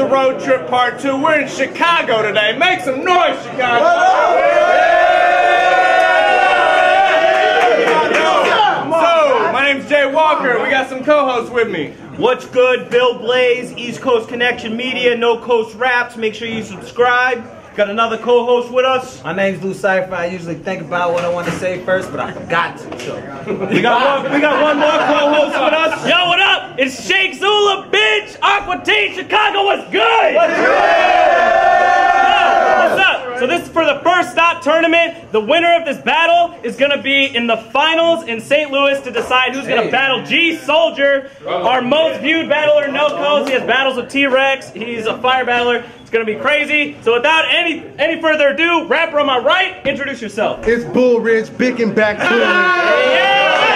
the road trip part two. We're in Chicago today. Make some noise, Chicago. So, my name's Jay Walker. We got some co-hosts with me. What's good? Bill Blaze, East Coast Connection Media, No Coast Raps. Make sure you subscribe. Got another co-host with us. My name's Lu Cipher. I usually think about what I want to say first, but I forgot to. So. We got one. We got one more co-host with us. Yo, what up? It's Shake Zula, bitch. Aqua Teen, Chicago. What's good? What's up? So this is for the first stop tournament. The winner of this battle is gonna be in the finals in St. Louis to decide who's gonna battle G Soldier, our most viewed battler. No Coast. He has battles with T-Rex. He's a fire battler. It's gonna be crazy. So without any any further ado, rapper on my right, introduce yourself. It's Bull Ridge, big and back clean. Yeah!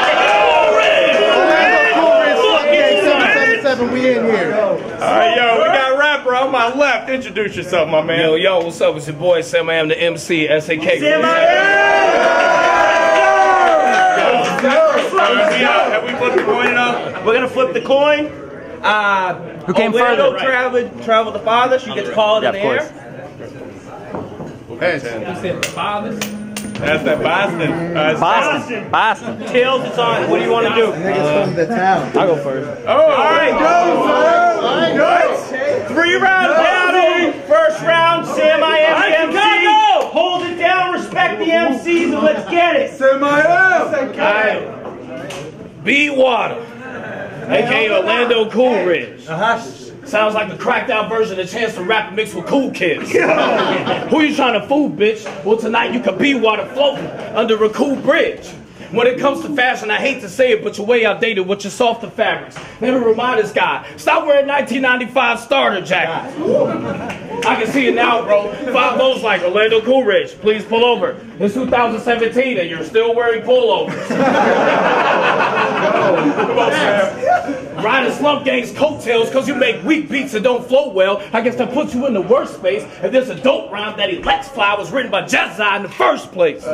777, we in here. All right, yo, we got rapper on my left. Introduce yourself, my man. Yo, yo, what's up? It's your boy Sam. I am the MC, SAK. Have we flipped the coin up? We're gonna flip the coin. Uh, Who came Orlando further? travel travel the farthest. You get to call it Yeah, in the of air. That's that Boston. Uh, Boston. Boston. Tails, it's on. What do you want to do? Niggas from the town. I'll go first. Oh, all right, go, Three round battle. First round, Sam I am the MC. Hold it down, respect the MCs, and let's get it. B Water, aka Orlando Coolridge. Sounds like the cracked out version of Chance the Rapper mixed with cool kids. Who you trying to fool, bitch? Well, tonight you could be water floating under a cool bridge. When it comes to fashion, I hate to say it, but you're way outdated with your softer fabrics. Let me remind this guy, stop wearing 1995 starter jackets. I can see it now, bro. Five O's like Orlando Coolridge. Please pull over. It's 2017 and you're still wearing pullovers. Riding Slump Gang's coattails because you make weak beats that don't flow well. I guess that puts you in the worst space if there's a dope rhyme that elects fly was written by Jezza in the first place.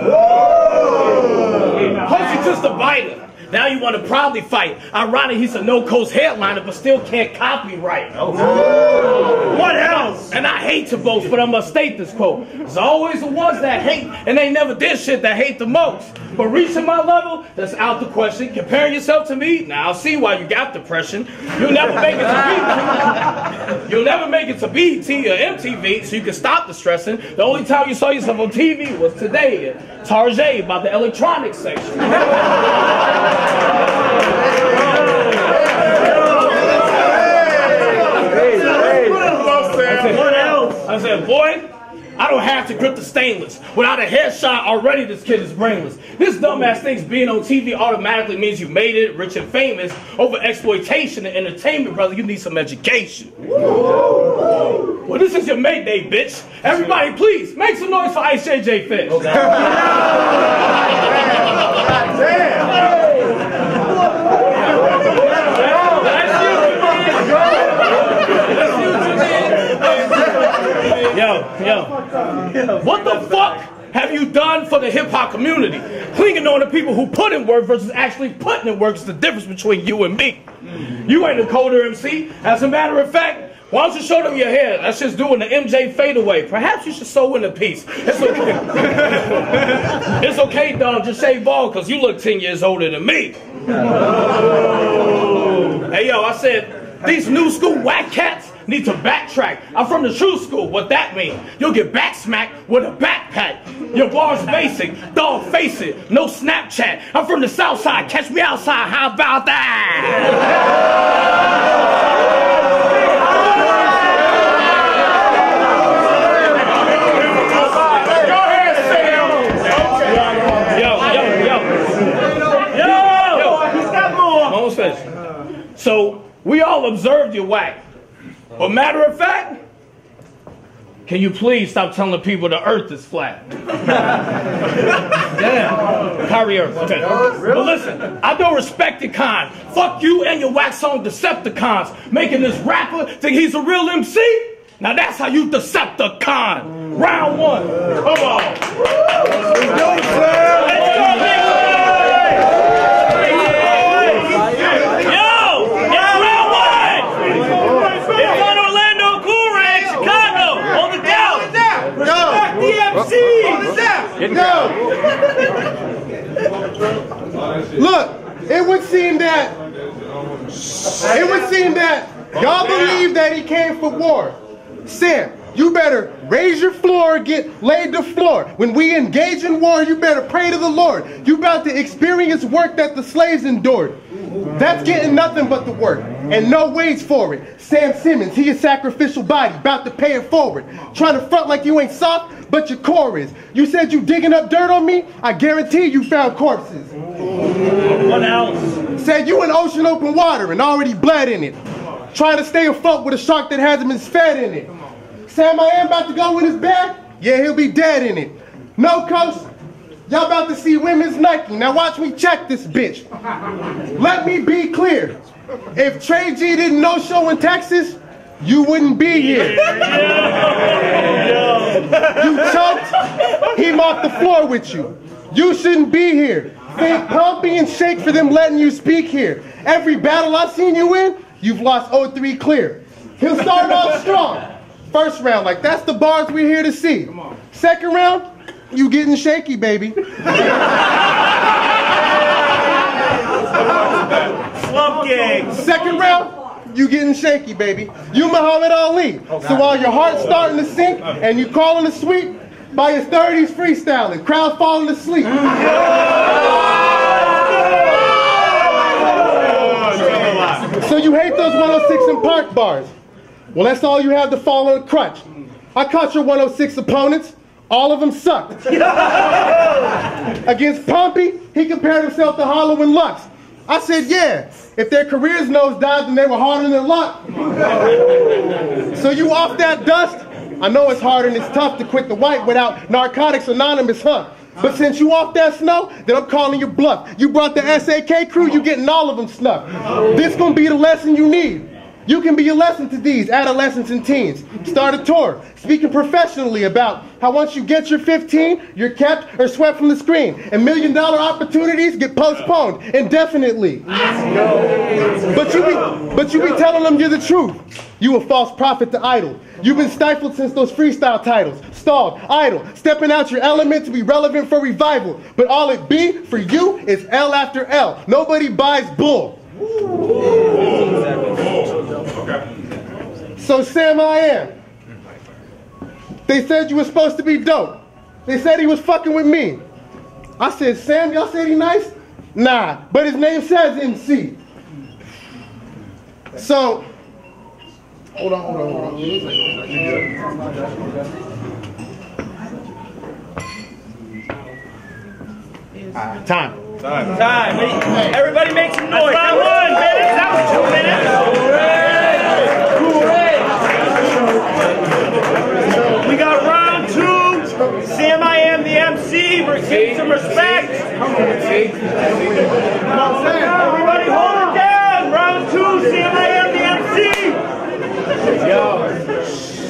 Hope you just a biter. Now you want to proudly fight. Ironic, he's a no-coast headliner, but still can't copyright. Oh, what else? And I hate to boast, but I must state this quote. There's always the ones that hate, and they never did shit that hate the most. But reaching my level, that's out the question. Comparing yourself to me, now I'll see why you got depression. You'll never make it to BET. You'll never make it to BET or MTV, so you can stop the stressing. The only time you saw yourself on TV was today at Tarjay by the electronics section. I said, boy, I don't have to grip the stainless. Without a headshot, already this kid is brainless. This dumbass thinks being on TV automatically means you made it rich and famous. Over exploitation and entertainment, brother, you need some education. Well, this is your Mayday, bitch. Everybody, please, make some noise for Ice JJ Fish. Yo, What the fuck have you done for the hip hop community? Clinging on to people who put in work versus actually putting in work is the difference between you and me. You ain't a coder MC. As a matter of fact, why don't you show them your hair? That's just doing the MJ fadeaway. Perhaps you should sew in a piece. It's okay. it's okay, dog. Just shave bald because you look 10 years older than me. Hey, yo, I said, these new school whack cats need to backtrack. I'm from the true school. What that mean? You'll get back smacked with a backpack. Your bar's basic. Dog, face it. No Snapchat. I'm from the south side. Catch me outside. How about that? Yo, yo, yo. Yo! He's got more. Almost. So we all observed your whack. But matter of fact, can you please stop telling the people the earth is flat? Damn. Kyrie Earth. Okay. But listen, I don't respect the kind. Fuck you and your wax on Decepticons. Making this rapper think he's a real MC? Now that's how you Decepticon. Round one. Come on. Let's go! It's round one! It's on Orlando Cool Look, it would seem that it would seem that y'all believe that he came for war. Sam, you better raise your floor, get laid to floor. When we engage in war, you better pray to the Lord. You about to experience work that the slaves endured. That's getting nothing but the work and no wage for it. Sam Simmons, he a sacrificial body, about to pay it forward. Trying to front like you ain't soft, but your core is. You said you digging up dirt on me? I guarantee you found corpses. What else? Said you in ocean open water and already bled in it. Trying to stay afloat with a shark that hasn't been fed in it. Sam I am about to go in his bag? Yeah, he'll be dead in it. No coach, y'all about to see women's Nike. Now watch me check this bitch. Let me be clear. If Trey G didn't no show in Texas, you wouldn't be here. You choked, he mopped the floor with you. You shouldn't be here. Think Pompey and shake for them letting you speak here. Every battle I've seen you in, you've lost 0-3 clear. He'll start off strong. First round, like that's the bars we're here to see. Second round, you getting shaky, baby. Slump gang. Second round, you getting shaky, baby. You Muhammad Ali. So while your heart's starting to sink and you calling a sweep, by your 30s freestyling, crowd falling asleep. So you hate those 106 and park bars. Well, that's all you have to fall on a crutch. I caught your 106 opponents. All of them sucked. Against Pompey, he compared himself to Hollow and Lux. I said, yeah, if their careers nosedived and they were harder than luck. so you off that dust? I know it's hard and it's tough to quit the white without Narcotics Anonymous, huh? But since you off that snow, then I'm calling your bluff. You brought the SAK crew, you getting all of them snuffed. This gonna be the lesson you need. You can be a lesson to these adolescents and teens. Start a tour, speaking professionally about how once you get your 15, you're kept or swept from the screen, and million dollar opportunities get postponed indefinitely. But you be, but you be telling them you're the truth. You a false prophet to idol. You've been stifled since those freestyle titles. Stalled, idle, stepping out your element to be relevant for revival. But all it be for you is L after L. Nobody buys bull. So Sam I am. They said you were supposed to be dope. They said he was fucking with me. I said, Sam, y'all said he nice? Nah, but his name says MC. So, hold on, hold on, hold on. Ah, time. Time. Everybody make some noise. That's not one minute. That was two minutes. We got round two. Sam I am the Getting some respect. Everybody hold it down. Round two. Sam I am the MC.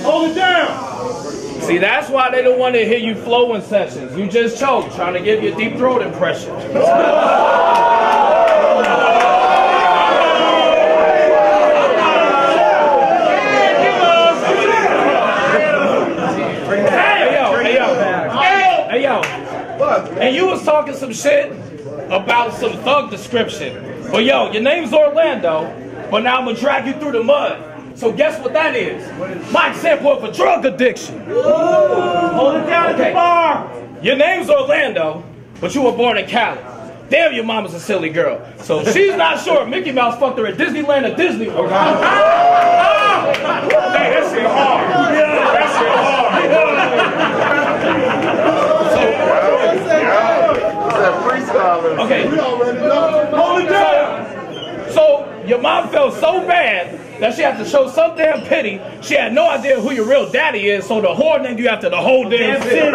Hold it down. See, that's why they don't want to hear you flow in sessions. You just choke, trying to give you a deep throat impression. Hey yo, hey yo, hey yo. And you was talking some shit about some thug description. But yo, your name's Orlando, but now I'm gonna drag you through the mud. So guess what that is? My example of a drug addiction. Hold it down at the Okay. bar. Your name's Orlando, but you were born in Cali. Damn, your mama's a silly girl. So she's not sure Mickey Mouse fucked her at Disneyland or Disney World. Hey, that shit hard. Yeah. That shit hard. Okay. We already know. Hold it down. So your mom felt so bad that she had to show some damn pity. She had no idea who your real daddy is, so the whore named you after the whole damn city.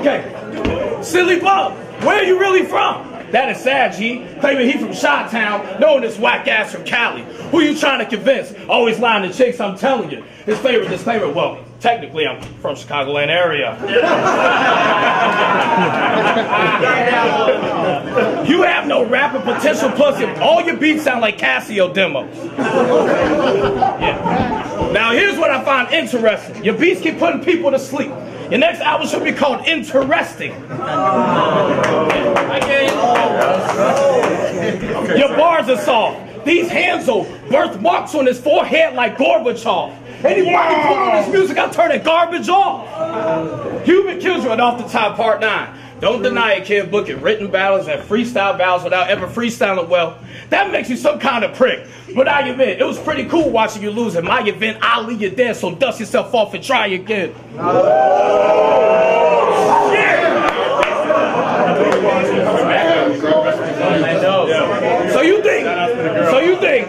Okay. Silly Bob, where are you really from? That is sad, G. Claiming he from Chi-Town, knowing this whack ass from Cali. Who you trying to convince? Always lying to chicks, I'm telling you. His favorite disclaimer, well, technically I'm from Chicagoland area. you have no rapping potential, plus your- all your beats sound like Casio demos. Yeah. Now here's what I find interesting. Your beats keep putting people to sleep. Your next album should be called Interesting. Your bars are soft. These hands are birthmarks on his forehead like Gorbachev. Anybody put on this music, I turn that garbage off. Human kills Children off the top, part nine. Don't deny it, kid. Book it. Written battles and freestyle battles without ever freestyling well. That makes you some kind of prick. But I admit, it was pretty cool watching you lose. In my event, I'll leave you there, so dust yourself off and try again. So you think? So you think?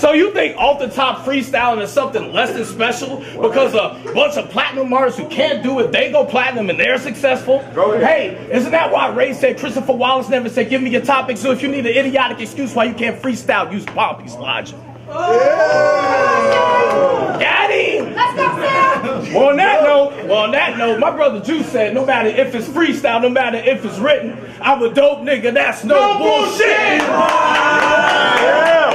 So you think off the top freestyling is something less than special because a bunch of platinum artists who can't do it, they go platinum and they're successful? Hey, isn't that why Ray said Christopher Wallace never said, give me your topic, so if you need an idiotic excuse why you can't freestyle, use Pompey's logic. Got him! Let's go, Sam! Well, on that note, well, on that note, my brother Juice said, no matter if it's freestyle, no matter if it's written, I'm a dope nigga. That's no, bullshit. Okay,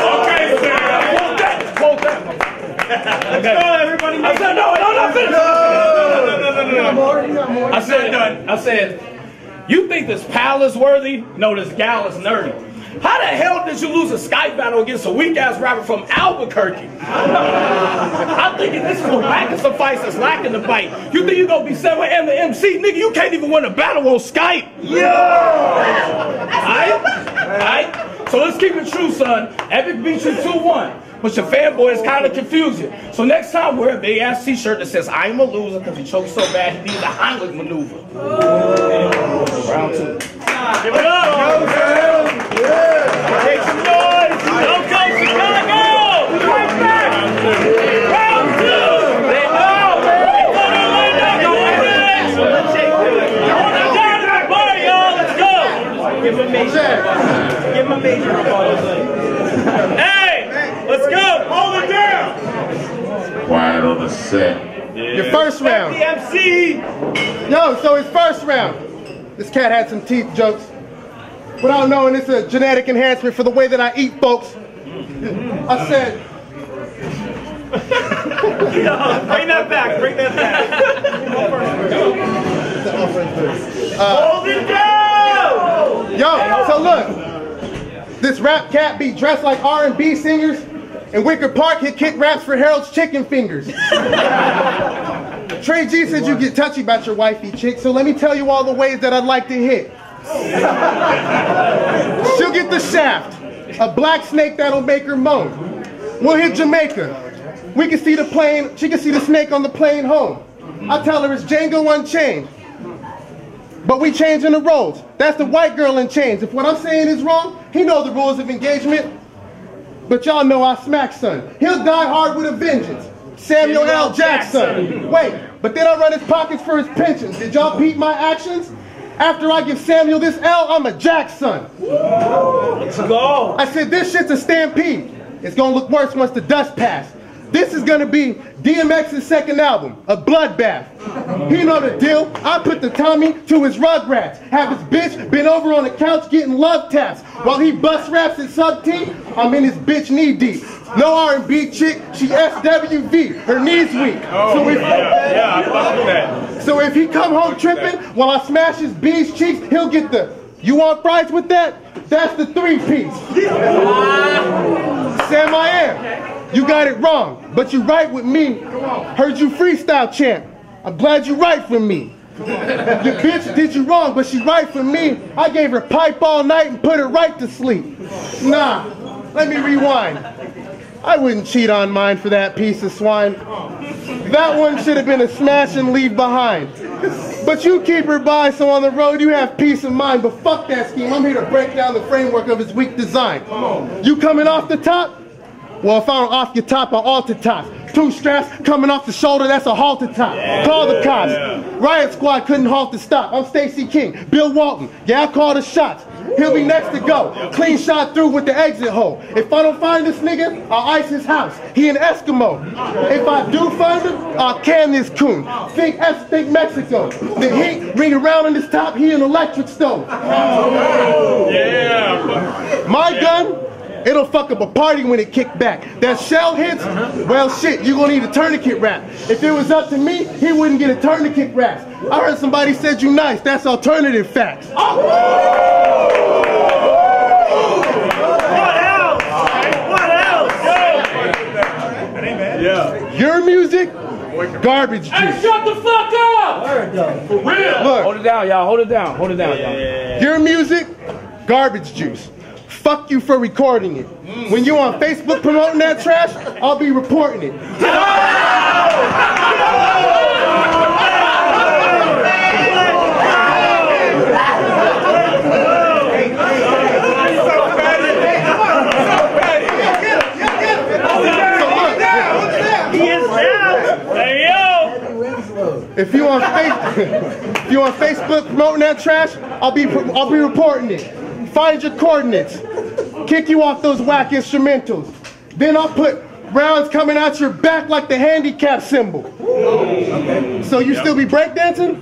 I said, I said, you think this pal is worthy? No, this gal is nerdy. How the hell did you lose a Skype battle against a weak ass rapper from Albuquerque? I'm thinking this is a lack of suffice that's lacking the bite. You think you're gonna be 7 M the MC? Nigga, you can't even win a battle on Skype. Yeah! Alright? Alright? So let's keep it true, son. Epic beat you 2-1. But your fanboy is kind of confusing. So next time wear a big ass t-shirt that says I'm a loser because he choked so bad he needed a Heimlich maneuver. Round two. Give it up! Make some noise! Don't go Chicago! Right back! Round two! They know! They totally know! Go ahead! Hold it down to the party, y'all! Let's go! Give him a major. Give him a major. Hey! Let's go! Hold it down! Quiet on the set. Your first round. The MC! Yo, so his first round. This cat had some teeth jokes. Without knowing it's a genetic enhancement for the way that I eat, folks. Mm-hmm. I said, Bring that back! Bring that back! Hold it down! yo, so look. This rap cat be dressed like R&B singers, and Wicker Park hit kick raps for Harold's chicken fingers. Trey G said you get touchy about your wifey chick, so let me tell you all the ways that I'd like to hit. She'll get the shaft, a black snake that'll make her moan. We'll hit Jamaica. We can see the plane, she can see the snake on the plane home. I tell her it's Django Unchained. But we changing the roles. That's the white girl in chains. If what I'm saying is wrong, he knows the rules of engagement. But y'all know I smack son. He'll die hard with a vengeance. Samuel L. Jackson. Wait, but then I run his pockets for his pensions. Did y'all beat my actions? After I give Samuel this L, I'm a Jackson. Let's go! I said this shit's a stampede. It's gonna look worse once the dust passed. This is gonna be DMX's second album, a bloodbath. He know the deal. I put the Tommy to his rugrats. Have his bitch been over on the couch getting love taps. While he bust raps at sub T, I'm in his bitch knee deep. No R&B chick, she SWV. Her knees weak. Oh, so if, Yeah, I fuck with that. so if he come home tripping while I smash his B's cheeks, he'll get the, you want fries with that? That's the three piece. Sam I am. You got it wrong, but you right with me. Heard you freestyle champ. I'm glad you right for me. Your bitch did you wrong, but she right for me. I gave her pipe all night and put her right to sleep. Nah, let me rewind. I wouldn't cheat on mine for that piece of swine. That one should have been a smash and leave behind. But you keep her by, so on the road you have peace of mind. But fuck that scheme. I'm here to break down the framework of his weak design. You coming off the top? Well, if I'm off your top, I'll alter top. Two straps coming off the shoulder, that's a halter top. Call the cops. Riot Squad couldn't halt the stop. I'm Stacy King, Bill Walton. Yeah, I call the shots. he'll be next to go. Clean shot through with the exit hole. If I don't find this nigga, I'll ice his house. He an Eskimo. If I do find him, I'll can this coon. Think, Es- think Mexico. The heat ring around in his top, he an electric stove. Yeah. My gun, it'll fuck up a party when it kick back. That shell hits, uh-huh. well shit, you're gonna need a tourniquet wrap. If it was up to me, he wouldn't get a tourniquet wrap. I heard somebody said you nice, that's alternative facts. Oh, what else? What else? Your music, garbage Hey, juice. shut the fuck up! For real. Look, Hold it down, y'all. Hold it down. Hold it down, y'all. your music, garbage juice. Fuck you for recording it. When you on Facebook promoting that trash, I'll be reporting it. If you on face, if you on Facebook promoting that trash, I'll be I'll be reporting it. Find your coordinates. Kick you off those whack instrumentals. Then I'll put rounds coming out your back like the handicap symbol. So you still be breakdancing?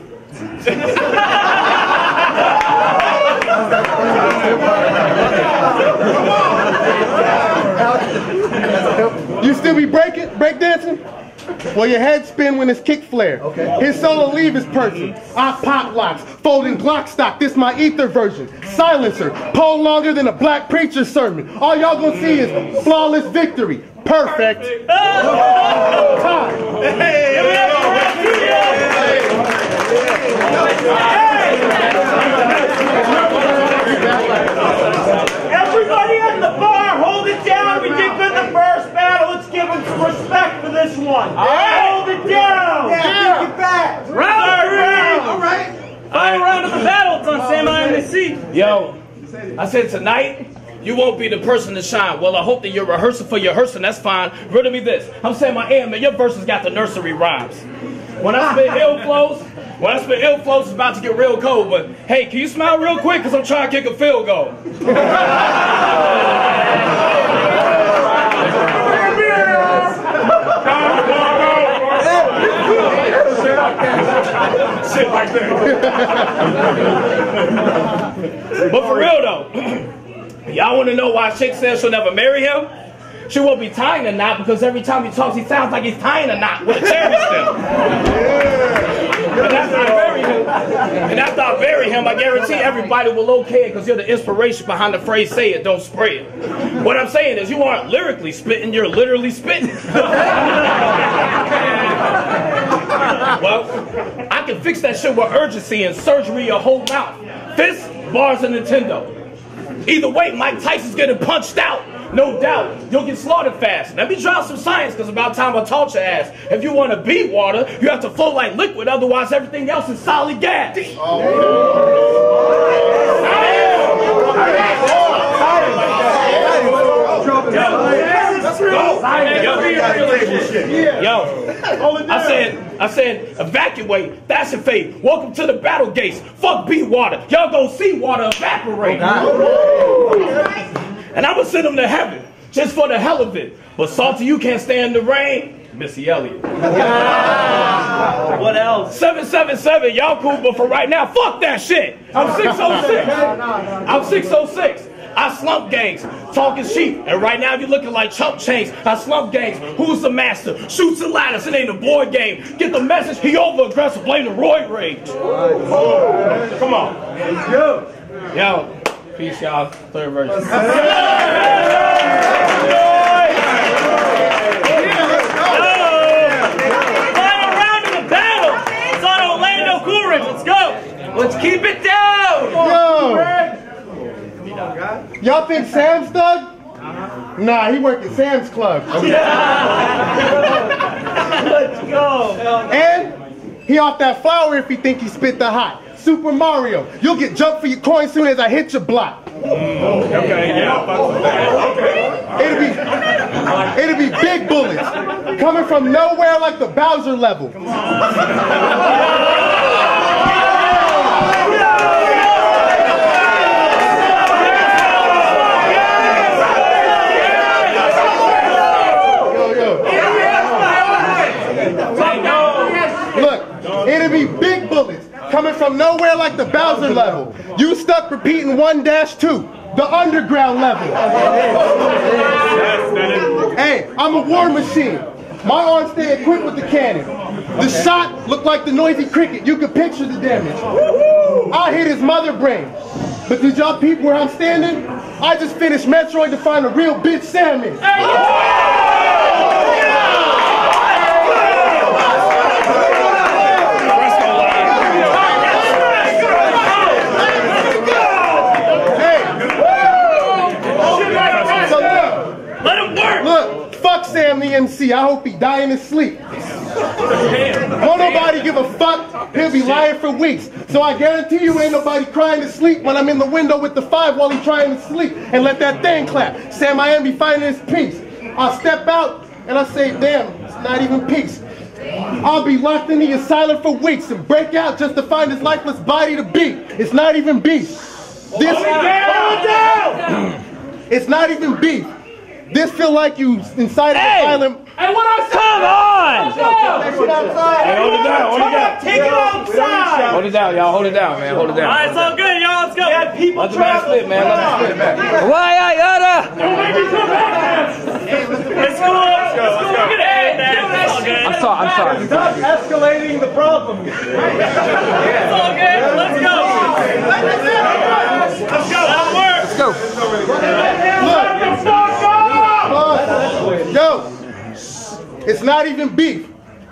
You still be breaking, breakdancing? Well, your head spin when it's kick flare. Okay. His solo leave is person. I pop locks, folding Glock stock. This my ether version. Silencer, pole longer than a black preacher's sermon. All y'all gonna see is flawless victory. Perfect. Time. Give it up for Rap Studios. Everybody at the bar, hold it down. We did good in the first battle. Let's give them some respect for this one. Hold it down. Yeah, take it back. Round three. All right. Final round of the battle. It's on oh, Sam IMC. Yo, I said tonight, you won't be the person to shine. Well, I hope that you're rehearsing for your rehearsing. That's fine. Riddle me this. I'm saying my AM, man, your verses got the nursery rhymes. When I spit ill flows, when I spit ill flows, it's about to get real cold. But hey, can you smile real quick? Because I'm trying to kick a field goal. Like that. But for real though, y'all want to know why Chick says she'll never marry him? She won't be tying a knot because every time he talks, he sounds like he's tying a knot with a cherry stem. And after I bury him, and after I bury him, I guarantee everybody will okay it because you're the inspiration behind the phrase "say it, don't spray it." What I'm saying is, you aren't lyrically spitting; you're literally spitting. well, fix that shit with urgency and surgery your whole mouth. Fist, bars, and Nintendo. Either way, Mike Tyson's getting punched out. No doubt, you'll get slaughtered fast. Let me drop some science, because about time I taught your ass. If you want to beat water, you have to float like liquid, otherwise everything else is solid gas. Yo, I said, I said, evacuate. That's a fate. Welcome to the battle gates. Fuck beat water. Y'all go see water evaporate. Oh, and I'm gonna send them to heaven just for the hell of it. But Salty, you can't stand the rain. Missy Elliott. What else? 777, y'all cool, but for right now, fuck that shit. I'm 606. I'm 606. I slump gangs, talking sheep, and right now you're looking like chump chains. I slump gangs. Who's the master? Shoots and ladders. It ain't a board game. Get the message. He over aggressive. Blame the Roy rage. Come on. Yo, peace, y'all. Third version. Final round of the battle. It's on Orlando Coolridge. Let's go. Let's keep it down. Yo! Y'all think Sam's thug? Nah, he work at Sam's Club. Let's go. And he off that flower if he think he spit the hot. Super Mario, you'll get jumped for your coin soon as I hit your block. Okay, yeah. fuck with that. Okay. It'll be, it'll be big bullets coming from nowhere like the Bowser level. It'll be big bullets coming from nowhere like the Bowser level. You stuck repeating 1 dash 2, the underground level. Hey, I'm a war machine. My arms stay equipped with the cannon. The shot looked like the noisy cricket. You could picture the damage. I hit his mother brain. But did y'all peep where I'm standing? I just finished Metroid to find a real bitch Samus. Hey, so look, Let him work. Look, fuck Sam the MC. I hope he die in his sleep. Won't nobody give a fuck. He'll be lying for weeks. So I guarantee you ain't nobody crying to sleep when I'm in the window with the five while he's trying to sleep and let that thing clap. Sam I am be finding his peace. I'll step out and I say, damn, it's not even peace. I'll be locked in the asylum for weeks and break out just to find his lifeless body to beat. It's not even beef. This It's not even beef. This feel like you inside Hey! the asylum. Come on. Hold it down. Hold it down. Take it outside. Hold it down, y'all. Hold it down, man. Hold it down. All right, it's all good, y'all. Let's go. people Let the man split, man. Let him split it back. It's cool. It's cool. We're gonna end that. It's all good. I'm sorry. I'm sorry. Stop escalating the problem. It's all good. Let's go. Let's go. That works. Let's go. Look. Yo, it's not even beef.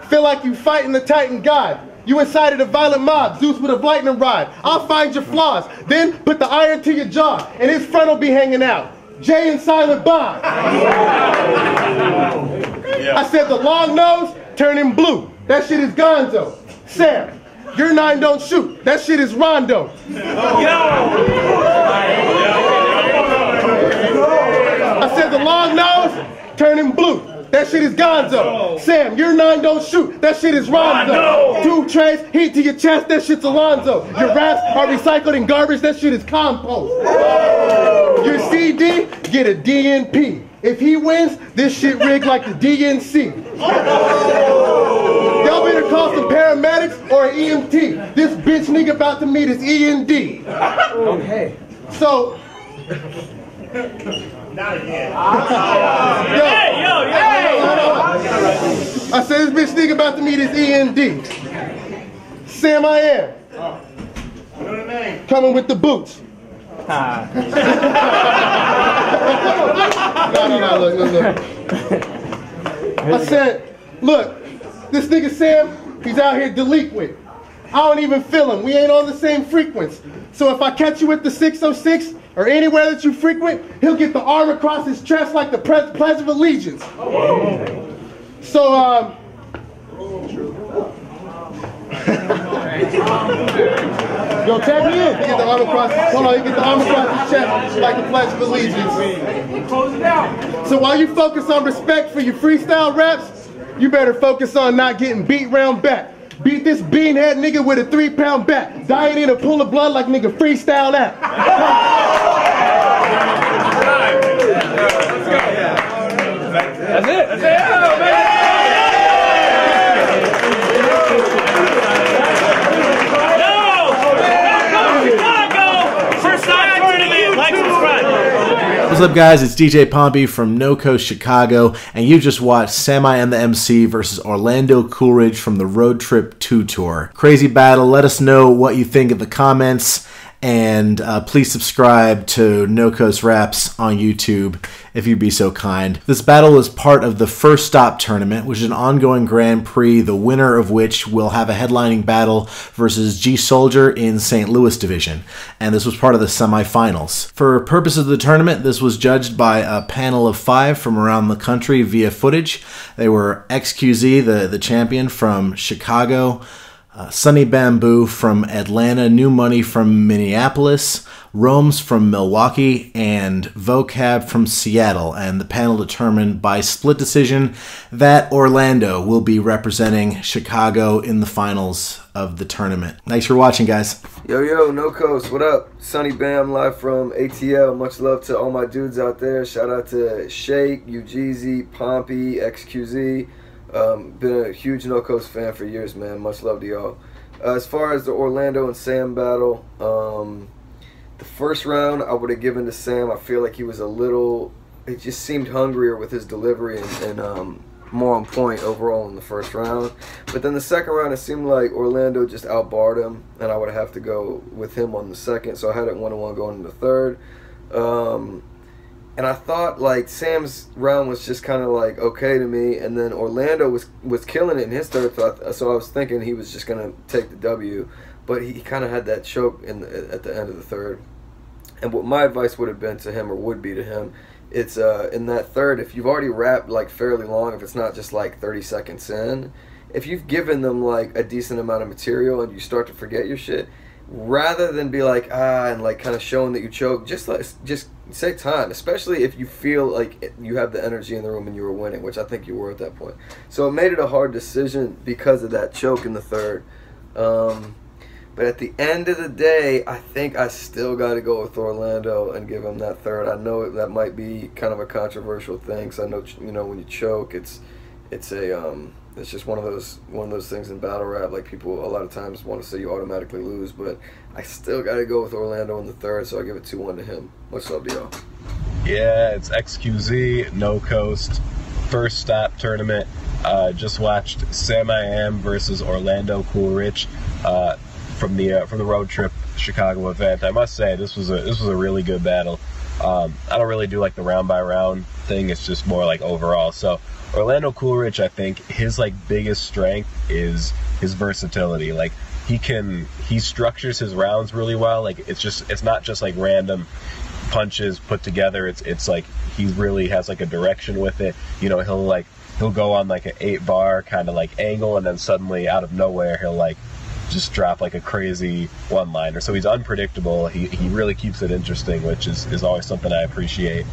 Feel like you fighting the Titan God. You incited a violent mob, Zeus with a lightning rod. I'll find your flaws, then put the iron to your jaw, and his front will be hanging out. Jay and Silent Bob. I said the long nose turning blue. That shit is Gonzo. Sam, your nine don't shoot. That shit is Rondo. I said the long nose turning blue. That shit is Gonzo. Sam, your nine don't shoot. That shit is Ronzo. Two trays, heat to your chest. That shit's Alonzo. Your raps are recycled in garbage. That shit is compost. Your CD, get a DNP. If he wins, this shit rigged like the DNC. Y'all better call some paramedics or an EMT. This bitch nigga about to meet his END. Okay. So, Hey, yo, yo. I said this bitch nigga about to meet his END. Sam I am. Coming with the boots. no, no, no, look, look, look. I said, look, this nigga Sam, he's out here delinquent. I don't even feel him. We ain't on the same frequency. So if I catch you at the 606 or anywhere that you frequent, he'll get the arm across his chest like the Pledge of Allegiance. So, um, Yo, tag me in. He get the arm across. Hold on, he get the arm across his chest like the Pledge of Allegiance. So while you focus on respect for your freestyle raps, you better focus on not getting beat round back. Beat this beanhead nigga with a three pound bat. Diet in a pool of blood like nigga freestyle that. That's it. That's it. No. Go, Chicago. First time tournament. Like, subscribe. What's up, guys? It's DJ Pompey from No Coast Chicago, and you just watched Sam I Am the MC versus Orlando Coolridge from the Road Trip 2 Tour. Crazy battle. Let us know what you think in the comments, and uh, please subscribe to No Coast Raps on YouTube if you'd be so kind. This battle is part of the First Stop tournament, which is an ongoing Grand Prix, the winner of which will have a headlining battle versus G Soldier in St. Louis Division. And this was part of the semifinals. For purposes of the tournament, this was judged by a panel of five from around the country via footage. They were XQZ, the, the champion from Chicago, uh, Sunny Bamboo from Atlanta, New Money from Minneapolis, Rome's from Milwaukee, and Vocab from Seattle. And the panel determined by split decision that Orlando will be representing Chicago in the finals of the tournament. Thanks for watching, guys. Yo, yo, no coast, what up? Sunny Bam, live from ATL. Much love to all my dudes out there. Shout out to Shake, UGZ, Pompey, XQZ. Um, been a huge no coast fan for years, man. Much love to y'all. Uh, as far as the Orlando and Sam battle, um, the first round I would have given to Sam. I feel like he was a little. It just seemed hungrier with his delivery and, and um, more on point overall in the first round. But then the second round, it seemed like Orlando just outbarred him, and I would have to go with him on the second. So I had it one on one going into the third. Um, and I thought like Sam's round was just kind of like okay to me, and then Orlando was was killing it in his third. So I, so I was thinking he was just gonna take the W, but he, he kind of had that choke in the, at the end of the third. And what my advice would have been to him, or would be to him, it's uh, in that third. If you've already wrapped like fairly long, if it's not just like thirty seconds in, if you've given them like a decent amount of material and you start to forget your shit, rather than be like ah and like kind of showing that you choke, just let just say time, especially if you feel like you have the energy in the room and you were winning, which I think you were at that point. So it made it a hard decision because of that choke in the third. Um, but at the end of the day, I think I still got to go with Orlando and give him that third. I know that might be kind of a controversial thing, because I know you know when you choke, it's it's a um, it's just one of those one of those things in battle rap. Like people a lot of times want to say you automatically lose, but I still got to go with Orlando in the third, so I give it two one to him. What's up, y'all? Yeah, it's XQZ No Coast first stop tournament. Uh, just watched Sam I Am versus Orlando Coolridge uh, from the uh, from the road trip Chicago event. I must say this was a this was a really good battle. Um, I don't really do like the round by round thing. It's just more like overall. So Orlando Coolridge, I think his like biggest strength is his versatility. Like he can he structures his rounds really well. Like it's just it's not just like random punches put together. It's it's like he really has like a direction with it. You know, he'll like he'll go on like an eight bar kind of like angle, and then suddenly out of nowhere he'll like just drop like a crazy one liner. So he's unpredictable. He, he really keeps it interesting, which is, is always something I appreciate.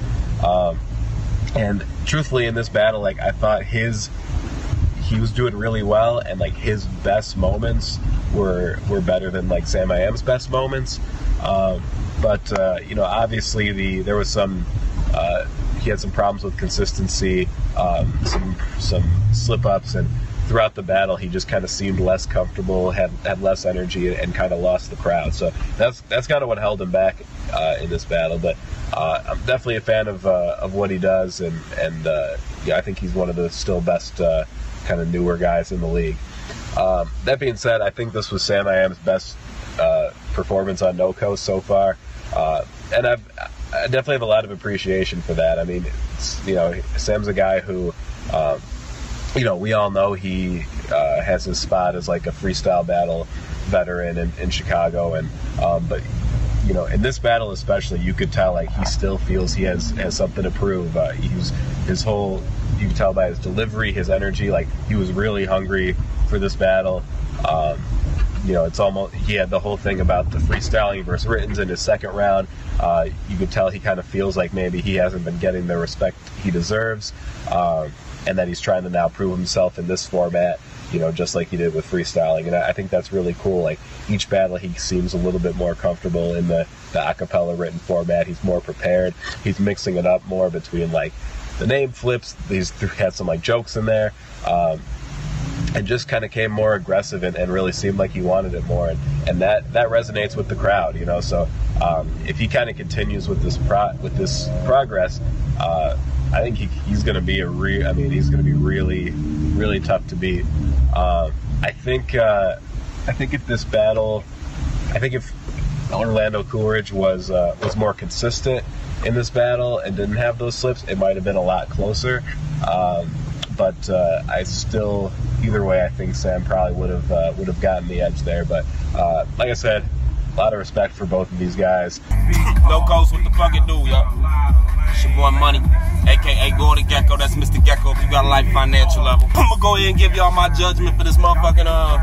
Um, and truthfully, in this battle, like I thought his he was doing really well, and like his best moments were were better than like Sam I Am's best moments. Um, but uh, you know, obviously the there was some uh, he had some problems with consistency, um, some some slip ups, and throughout the battle he just kind of seemed less comfortable, had had less energy, and, and kind of lost the crowd. So that's that's kind of what held him back uh, in this battle. But uh, I'm definitely a fan of uh, of what he does, and and uh, yeah, I think he's one of the still best uh, kind of newer guys in the league. Um, that being said, I think this was Sam I Am's best performance on No so far, and I've, I definitely have a lot of appreciation for that. I mean, you know, Sam's a guy who. Um, you know, we all know he has his spot as like a freestyle battle veteran in, in Chicago, and um, but you know, in this battle especially, you could tell like he still feels he has has something to prove. Uh, he was his whole you can tell by his delivery, his energy, like he was really hungry for this battle. Um, you know, it's almost he had the whole thing about the freestyling versus writtens in his second round. Uh, you could tell he kind of feels like maybe he hasn't been getting the respect he deserves, um, and that he's trying to now prove himself in this format you know, just like he did with freestyling. And I, think that's really cool. Like each battle, he seems a little bit more comfortable in the, the acapella written format. He's more prepared. He's mixing it up more between like the name flips. He's had some like jokes in there. Um, and just kind of came more aggressive and, and, really seemed like he wanted it more and, and that that resonates with the crowd you know so um, if he kind of continues with this pro with this progress uh, I think he, he's going to be a re I mean he's going to be really really tough to beat uh, I think uh, I think if this battle, I think if Orlando Coolridge was uh, was more consistent in this battle and didn't have those slips, it might have been a lot closer. Um, but uh, I still, either way, I think Sam probably would have uh, would have gotten the edge there. But uh, like I said, a lot of respect for both of these guys. No coast, what the fuck it do, y'all? It's your boy Money, aka Gordon Gekko. That's Mr. Gecko. if you got a life financial level. I'm gonna go ahead and give y'all my judgment for this motherfucking uh,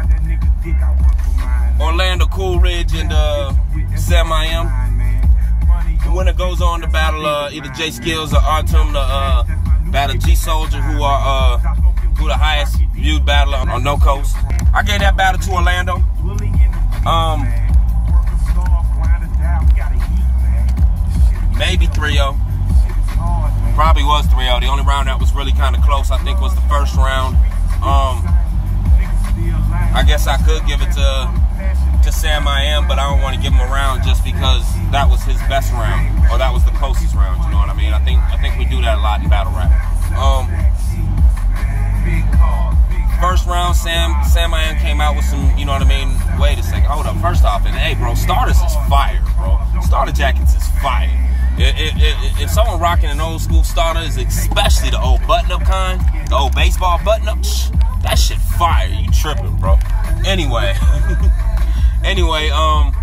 Orlando Coolridge and uh, Sam I Am. The winner goes on to battle uh, either J Skills or Artem to uh, battle G Soldier, who are uh, who the highest viewed battler on No Coast. I gave that battle to Orlando. Um, maybe 3-0. Probably was 3-0. The only round that was really kind of close, I think, was the first round. Um, I guess I could give it to to Sam I am, but I don't want to give him a round just because that was his best round or that was the closest round. You know what I mean? I think I think we do that a lot in battle rap. Um, first round, Sam Sam I am came out with some. You know what I mean? Wait a second, hold up. First off, and hey, bro, starters is fire, bro. Starter jackets is fire. It, it, if someone rocking an old school starter, is especially the old button up kind, the old baseball button up, that shit fire. You tripping, bro. Anyway. anyway, um,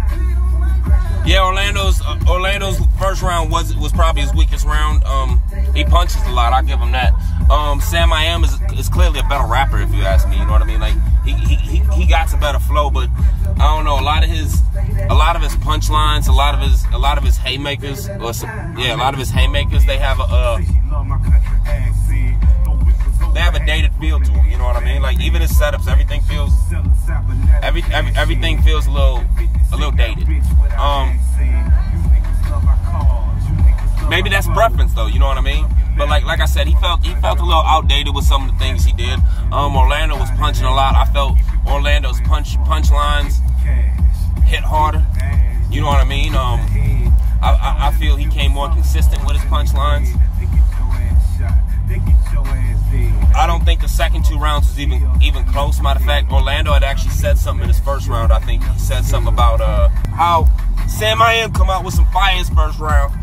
yeah, Orlando's uh, Orlando's first round was was probably his weakest round. Um, he punches a lot. I give him that. Um, Sam I am is, is clearly a better rapper, if you ask me. You know what I mean? Like he he, he, got some better flow, but I don't know. A lot of his a lot of his punchlines, a lot of his a lot of his haymakers, or some, yeah, a lot of his haymakers, they have a. Uh, they have a dated feel to them. You know what I mean? Like even his setups, everything feels every, every everything feels a little a little dated. Um, maybe that's preference though. You know what I mean? But like like I said, he felt he felt a little outdated with some of the things he did. Um, Orlando was punching a lot. I felt Orlando's punch punch lines hit harder. You know what I mean? Um, I, I, I feel he came more consistent with his punchlines. I don't think the second two rounds was even even close. Matter of fact, Orlando had actually said something in his first round. I think he said something about uh, how Sam I am come out with some fire in his first round.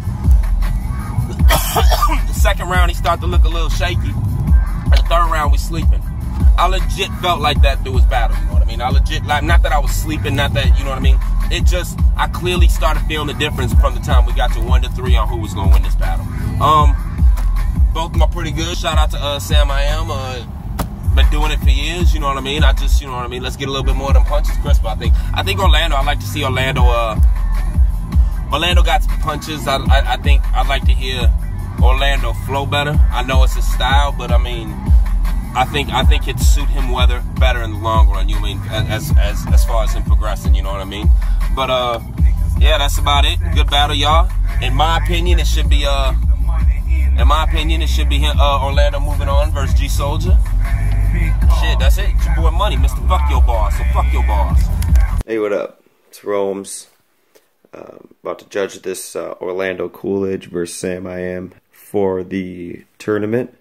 The second round he started to look a little shaky. And the third round we sleeping. I legit felt like that through his battle. You know what I mean? I legit like not that I was sleeping, not that you know what I mean. It just I clearly started feeling the difference from the time we got to one to three on who was gonna win this battle. Um, both of them are pretty good. Shout out to uh, Sam I am. Uh, been doing it for years. You know what I mean? I just you know what I mean. Let's get a little bit more than punches, Chris. But I think I think Orlando. I like to see Orlando. Uh, Orlando got some punches. I, I I think I'd like to hear Orlando flow better. I know it's his style, but I mean. I think I think it'd suit him weather better in the long run. You mean as as as far as him progressing, you know what I mean? But uh, yeah, that's about it. Good battle, y'all. In my opinion, it should be uh, in my opinion, it should be uh, Orlando moving on versus G Soldier. Shit, that's it. It's your boy Money, Mr. Fuck Your Boss. So fuck your boss. Hey, what up? It's Rome's. Um, about to judge this uh, Orlando Coolridge versus Sam I Am for the tournament.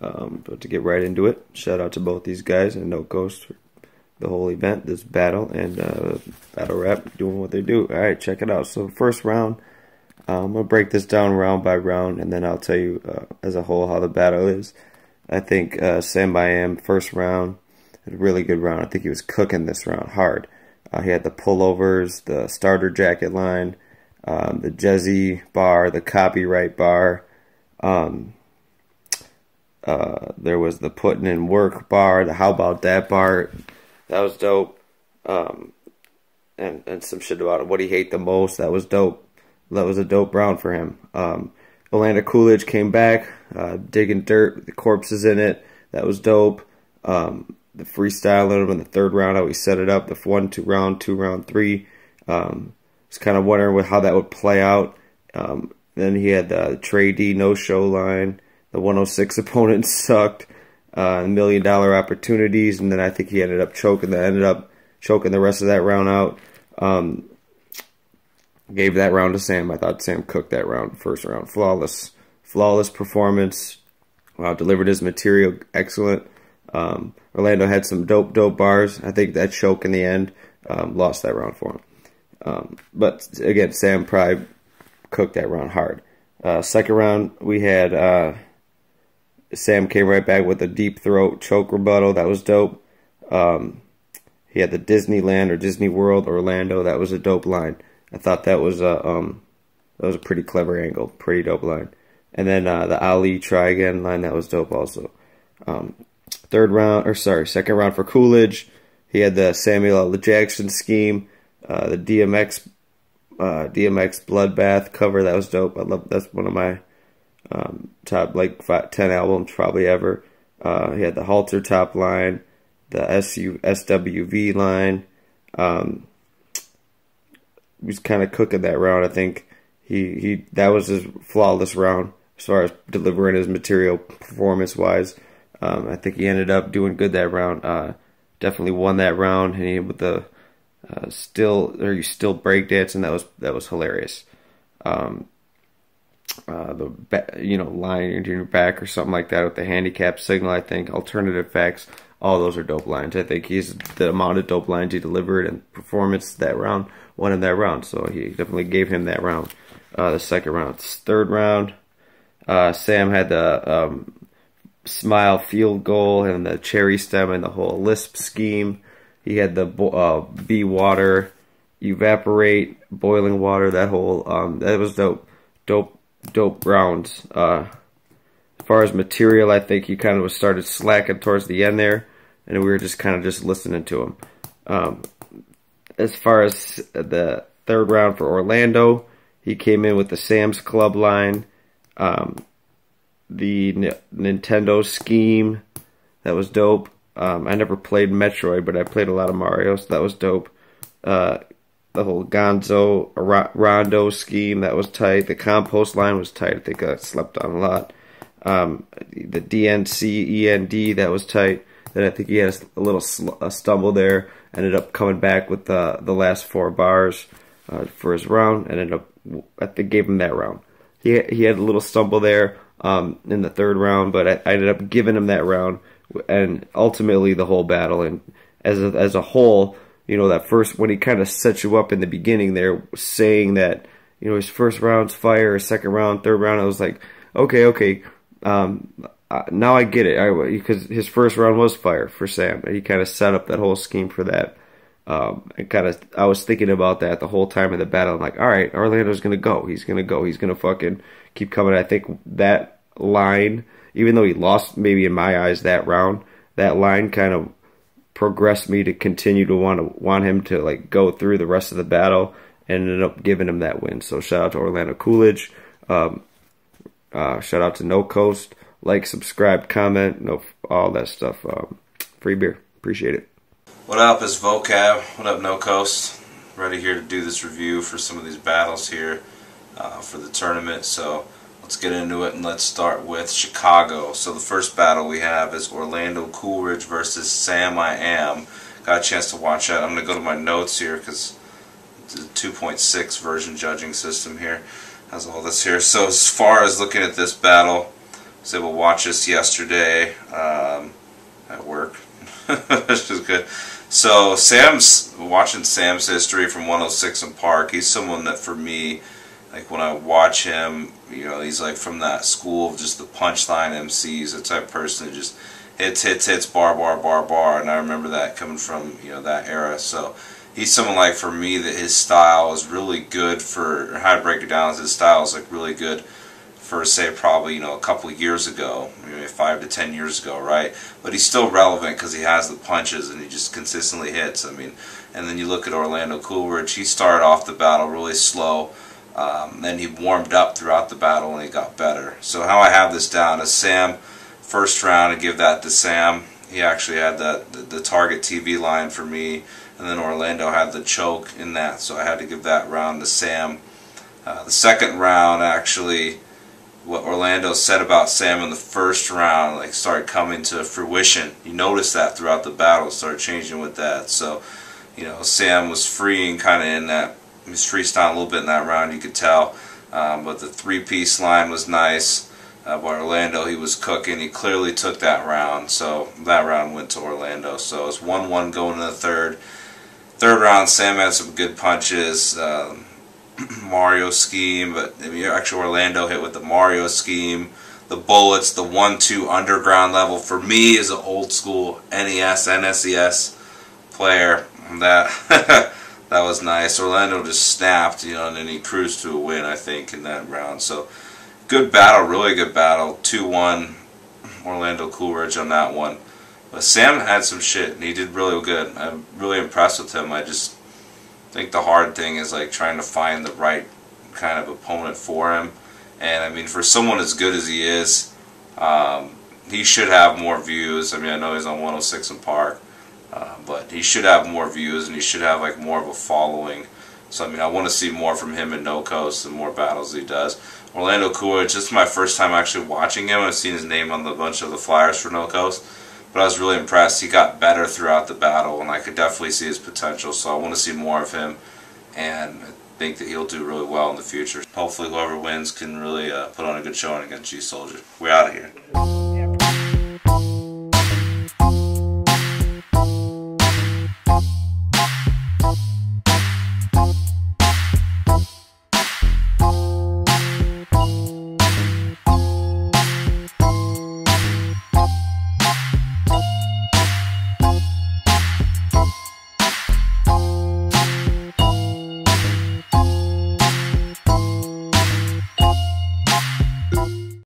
Um, but to get right into it, shout out to both these guys and No Coast for the whole event, this battle, and uh, battle rap doing what they do. All right, check it out. So, first round, uh, I'm going to break this down round by round, and then I'll tell you uh, as a whole how the battle is. I think uh, Sam I Am, first round, a really good round. I think he was cooking this round hard. Uh, he had the pullovers, the starter jacket line, um, the Jezzy bar, the copyright bar. Um, uh, there was the putting in work bar, the how about that bar, that was dope. Um, and and some shit about what he hate the most, that was dope. That was a dope round for him. Um, Orlando Coolridge came back, uh, digging dirt, the corpses in it, that was dope. Um, the freestyle freestyling him in the third round, how he set it up, the one, two round, two round, three. Um, was kind of wondering how that would play out. Um, then he had the Trey D no show line the 106 opponent sucked, uh, million dollar opportunities, and then I think he ended up choking. That ended up choking the rest of that round out. Um, gave that round to Sam. I thought Sam cooked that round, first round, flawless, flawless performance. Wow, delivered his material excellent. Um, Orlando had some dope, dope bars. I think that choke in the end um, lost that round for him. Um, but again, Sam probably cooked that round hard. Uh, second round, we had uh, Sam came right back with a deep throat choke rebuttal. That was dope. Um, he had the Disneyland or Disney World Orlando. That was a dope line. I thought that was a um, that was a pretty clever angle, pretty dope line. And then uh, the Ali try again line that was dope also. Um, third round or sorry, second round for Coolridge. He had the Samuel L. Jackson scheme, uh, the DMX uh, DMX Bloodbath cover. That was dope. I love that's one of my um, top like 10 albums probably ever. Uh, he had the Halter top line, the SU, SWV line. Um, he was kind of cooking that round. I think he, he that was his flawless round as far as delivering his material performance wise. Um, I think he ended up doing good that round. Uh, definitely won that round. And he with the uh, still or you still breakdancing that was that was hilarious. Um, uh, the you know lying your back or something like that with the handicap signal. I think alternative facts. All those are dope lines. I think he's the amount of dope lines he delivered and performance that round won him that round. So he definitely gave him that round. Uh, the second round, third round, uh, Sam had the um, smile field goal and the cherry stem and the whole lisp scheme. He had the uh, be water, evaporate, boiling water. That whole um, that was dope, dope, dope rounds. Uh, as far as material, I think he kind of started slacking towards the end there, and we were just kind of just listening to him. Um, as far as the third round for Orlando, he came in with the Sam's Club line, um, the N Nintendo scheme. That was dope. Um, I never played Metroid, but I played a lot of Mario, so that was dope. Uh, the whole Gonzo Rondo scheme that was tight. The compost line was tight. I think I slept on a lot. Um, the DNC END that was tight. Then I think he had a, little a stumble there. Ended up coming back with the the last four bars uh, for his round. Ended up I think gave him that round. He he had a little stumble there um, in the third round, but I, I ended up giving him that round and ultimately the whole battle. And as a, as a whole, you know, that first when he kind of set you up in the beginning there, saying that you know his first round's fire, second round, third round, I was like, okay, okay, um, uh, now I get it, I, because his first round was fire for Sam, and he kind of set up that whole scheme for that. Um, and kind of, I was thinking about that the whole time in the battle. I'm like, all right, Orlando's gonna go. He's gonna go. He's gonna fucking keep coming. I think that line even though he lost maybe in my eyes that round, that line kind of progressed me to continue to want to want him to like go through the rest of the battle and ended up giving him that win. So shout out to Orlando Coolridge. Um, uh, shout out to No Coast. Like, subscribe, comment, no all that stuff. Um, free beer. Appreciate it. What up, it's Vocab. What up, No Coast? Ready here to do this review for some of these battles here uh, for the tournament. So Let's get into it and let's start with Chicago. So the first battle we have is Orlando Coolridge versus Sam I Am. Got a chance to watch that. I'm going to go to my notes here because the 2.6 version judging system here has all this here. So as far as looking at this battle, I was able to watch this yesterday um, at work. That's just good. So Sam's watching Sam's history from 106 & Park. He's someone that for me like when I watch him, you know, he's like from that school of just the punchline MCs, the type of person that just hits, hits, hits, bar, bar, bar, bar, and I remember that coming from, you know, that era, so he's someone like for me that his style is really good for, how to break it down is his style is like really good for say probably, you know, a couple years ago, maybe five to ten years ago, right, but he's still relevant because he has the punches and he just consistently hits, I mean, and then you look at Orlando Coolridge, he started off the battle really slow, um, then he warmed up throughout the battle and he got better. So how I have this down is Sam, first round, I give that to Sam. He actually had that the, the target TV line for me, and then Orlando had the choke in that, so I had to give that round to Sam. Uh, the second round, actually, what Orlando said about Sam in the first round, like started coming to fruition. You noticed that throughout the battle, started changing with that. So, you know, Sam was freeing kind of in that he was freestyling a little bit in that round, you could tell. Um, but the three-piece line was nice. Uh, but Orlando, he was cooking. He clearly took that round. So that round went to Orlando. So it's 1-1 going to the third. Third round, Sam had some good punches. Um, Mario scheme, but I mean, actually Orlando hit with the Mario scheme. The bullets, the 1-2 underground level. For me, is an old school NES, NSES player, that that was nice. Orlando just snapped, you know, and then he cruised to a win, I think, in that round. So, good battle, really good battle. 2-1 Orlando Coolridge on that one. But Sam had some shit, and he did really good. I'm really impressed with him. I just think the hard thing is, like, trying to find the right kind of opponent for him. And, I mean, for someone as good as he is, um, he should have more views. I mean, I know he's on 106 & Park. Uh, but he should have more views and he should have like more of a following. So I mean, I want to see more from him in No Coast and more battles he does. Orlando Coolridge, this is my first time actually watching him. I've seen his name on the bunch of the flyers for No Coast, but I was really impressed. He got better throughout the battle, and I could definitely see his potential. So I want to see more of him, and I think that he'll do really well in the future. Hopefully, whoever wins can really uh, put on a good showing against G Soldier. We're out of here.